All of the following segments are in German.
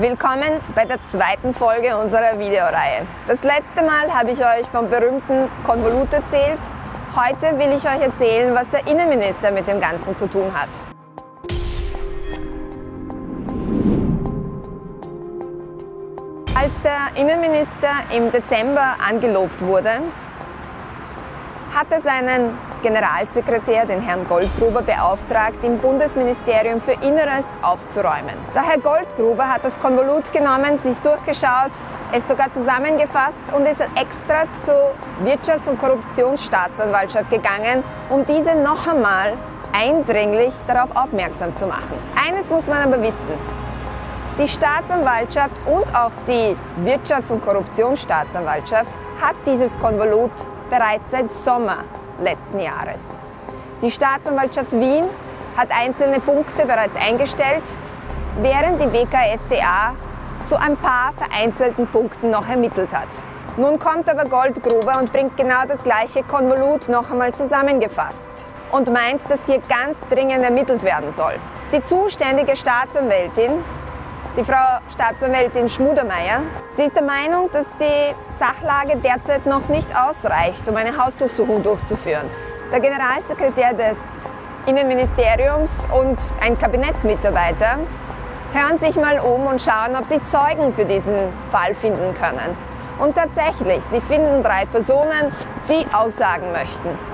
Willkommen bei der zweiten Folge unserer Videoreihe. Das letzte Mal habe ich euch vom berühmten Konvolut erzählt. Heute will ich euch erzählen, was der Innenminister mit dem Ganzen zu tun hat. Als der Innenminister im Dezember angelobt wurde, hat er seinen Generalsekretär, den Herrn Goldgruber, beauftragt, im Bundesministerium für Inneres aufzuräumen. Der Herr Goldgruber hat das Konvolut genommen, sich durchgeschaut, es sogar zusammengefasst und ist extra zur Wirtschafts- und Korruptionsstaatsanwaltschaft gegangen, um diese noch einmal eindringlich darauf aufmerksam zu machen. Eines muss man aber wissen. Die Staatsanwaltschaft und auch die Wirtschafts- und Korruptionsstaatsanwaltschaft hat dieses Konvolut bereits seit Sommer letzten Jahres. Die Staatsanwaltschaft Wien hat einzelne Punkte bereits eingestellt, während die WKSDA zu ein paar vereinzelten Punkten noch ermittelt hat. Nun kommt aber Goldgruber und bringt genau das gleiche Konvolut noch einmal zusammengefasst und meint, dass hier ganz dringend ermittelt werden soll. Die zuständige Staatsanwältin die Frau Staatsanwältin Schmudermeier. Sie ist der Meinung, dass die Sachlage derzeit noch nicht ausreicht, um eine Hausdurchsuchung durchzuführen. Der Generalsekretär des Innenministeriums und ein Kabinettsmitarbeiter hören sich mal um und schauen, ob sie Zeugen für diesen Fall finden können. Und tatsächlich, sie finden drei Personen, die aussagen möchten.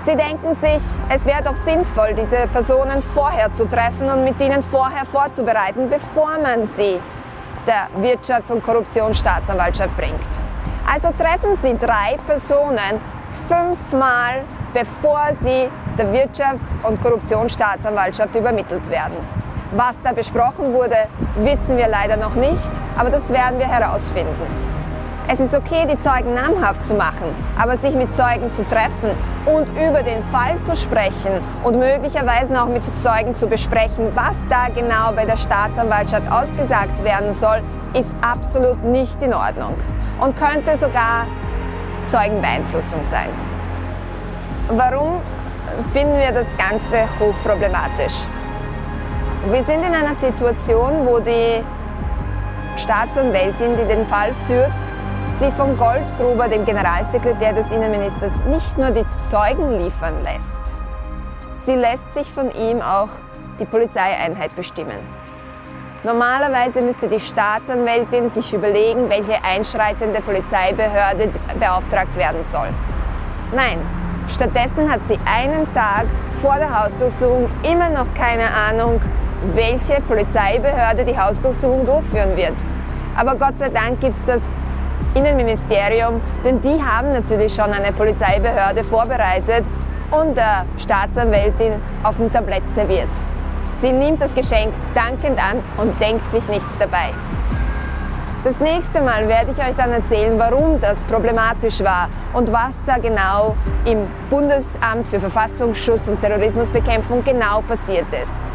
Sie denken sich, es wäre doch sinnvoll, diese Personen vorher zu treffen und mit ihnen vorher vorzubereiten, bevor man sie der Wirtschafts- und Korruptionsstaatsanwaltschaft bringt. Also treffen Sie drei Personen fünfmal, bevor sie der Wirtschafts- und Korruptionsstaatsanwaltschaft übermittelt werden. Was da besprochen wurde, wissen wir leider noch nicht, aber das werden wir herausfinden. Es ist okay, die Zeugen namhaft zu machen, aber sich mit Zeugen zu treffen und über den Fall zu sprechen und möglicherweise auch mit Zeugen zu besprechen, was da genau bei der Staatsanwaltschaft ausgesagt werden soll, ist absolut nicht in Ordnung und könnte sogar Zeugenbeeinflussung sein. Warum finden wir das Ganze hochproblematisch? Wir sind in einer Situation, wo die Staatsanwältin, die den Fall führt, sie vom Goldgruber, dem Generalsekretär des Innenministers, nicht nur die Zeugen liefern lässt, sie lässt sich von ihm auch die Polizeieinheit bestimmen. Normalerweise müsste die Staatsanwältin sich überlegen, welche einschreitende Polizeibehörde beauftragt werden soll. Nein, stattdessen hat sie einen Tag vor der Hausdurchsuchung immer noch keine Ahnung, welche Polizeibehörde die Hausdurchsuchung durchführen wird. Aber Gott sei Dank gibt es das Innenministerium, denn die haben natürlich schon eine Polizeibehörde vorbereitet und der Staatsanwältin auf dem Tablett serviert. Sie nimmt das Geschenk dankend an und denkt sich nichts dabei. Das nächste Mal werde ich euch dann erzählen, warum das problematisch war und was da genau im Bundesamt für Verfassungsschutz und Terrorismusbekämpfung genau passiert ist.